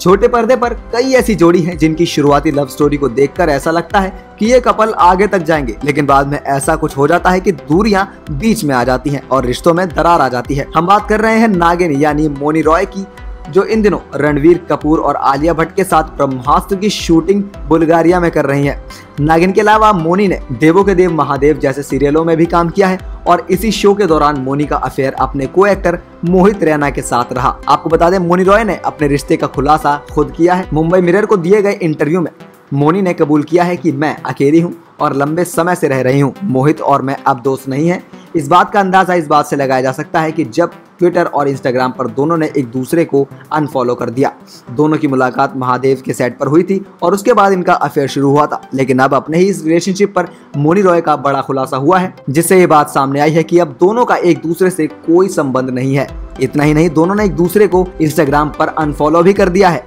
छोटे पर्दे पर कई ऐसी जोड़ी हैं जिनकी शुरुआती लव स्टोरी को देखकर ऐसा लगता है कि ये कपल आगे तक जाएँगे, लेकिन बाद में ऐसा कुछ हो जाता है कि दूरियाँ बीच में आ जाती हैं और रिश्तों में दरार आ जाती है हम बात कर रहे हैं नागिन, यानी मोनी रॉय की, जो इन दिनों रणवीर कपूर और आलिया भट्ट के साथ ब्रह्मास्त्र की शूटिंग बुल्गारिया में कर रही हैं। नागिन के अलावा मोनी ने देवो के देव महादेव जैसे सीरियलों में भी काम किया है और इसी शो के दौरान मोनी का अफेयर अपने को एक्टर मोहित रैना के साथ रहा। आपको बता दें, मोनी रॉय ने अपने रिश्ते का खुलासा खुद किया है। मुंबई मिरर को दिए गए इंटरव्यू में मोनी ने कबूल किया है कि मैं अकेली हूँ और लंबे समय से रह रही हूँ। मोहित और मैं अब दोस्त नहीं है। इस बात का अंदाज़ा इस बात से लगाया जा सकता है कि जब ट्विटर और इंस्टाग्राम पर दोनों ने एक दूसरे को अनफॉलो कर दिया, दोनों की मुलाकात महादेव के सेट पर हुई थी और उसके बाद इनका अफेयर शुरू हुआ था। लेकिन अब अपने ही इस रिलेशनशिप पर मोनी रॉय का बड़ा खुलासा हुआ है, जिससे ये बात सामने आई है कि अब दोनों का एक दूसरे से कोई संबंध नहीं है। इतना ही नहीं, दोनों ने एक दूसरे को इंस्टाग्राम पर अनफॉलो भी कर दिया है।